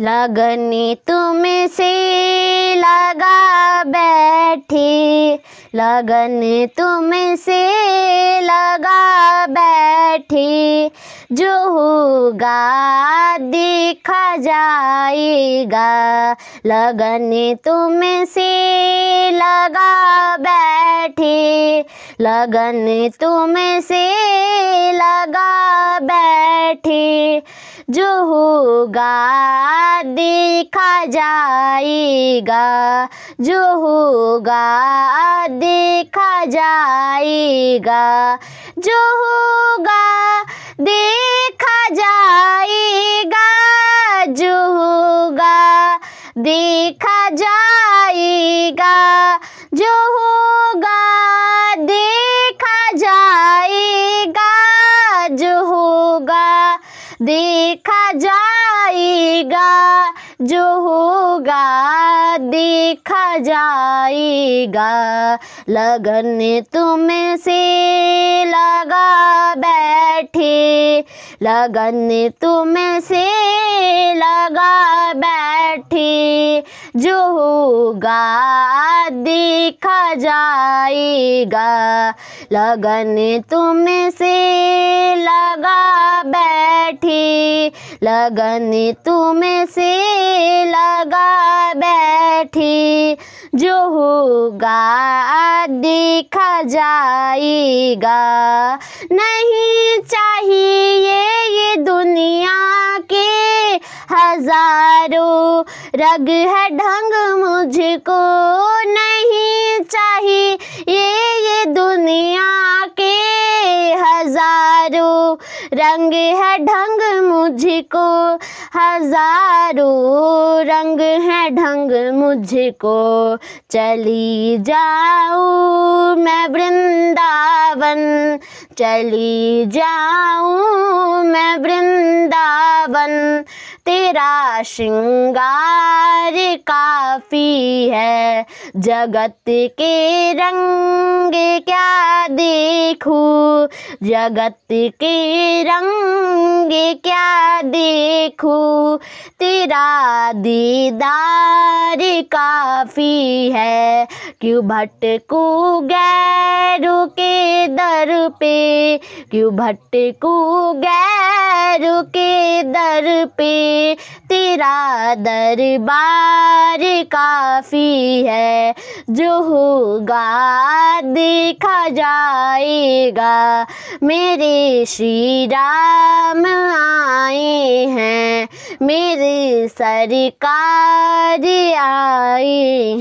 लगनी तुम से लगा बैठी। लगन तुम से लगा बैठी। जो होगा देखा जाएगा। लगन तुम से लगा बैठी। लगन तुम से लगा बैठी। जो होगा देखा जाएगा। जो होगा देखा जाएगा। जो होगा देखा जाएगा। जो होगा देखा जाएगा देखा जाएगा, जो होगा देखा जाएगा। लगन तुम से लगा बैठे, लगन तुम से लगा बैठे। जो होगा देखा जाएगा, लगन तुम से लगा बैठी। लगन तुम से लगा बैठी। जो होगा देखा जाएगा। नहीं चाहिए ये दुनिया के हज़ारों रग है ढंग मुझको नहीं हज़ारों रंग है ढंग मुझको, हज़ारों रंग है ढंग मुझको। चली जाऊँ मैं वृंदावन, चली जाऊँ मैं वृंदावन तेरा श्रृंगार काफ़ी है। जगत के रंग क्या देखूँ? जगत के रंग क्या देखूँ? तेरा दीदार काफ़ी है। क्यों भटकू गैरों के दर पे? क्यों भटकू गैरों के दर पे? तेरा दरबार काफ़ी है। जो होगा देखा जाएगा। मेरे श्री राम आए हैं। मेरे सरकार आए